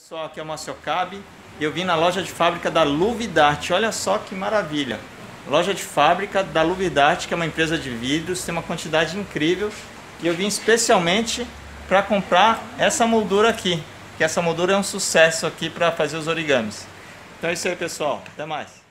Pessoal, aqui é o Márcio Cabe e eu vim na loja de fábrica da Luvidart. Olha só que maravilha! Loja de fábrica da Luvidart, que é uma empresa de vidros, tem uma quantidade incrível. E eu vim especialmente para comprar essa moldura aqui, que essa moldura é um sucesso aqui para fazer os origamis. Então é isso aí, pessoal. Até mais.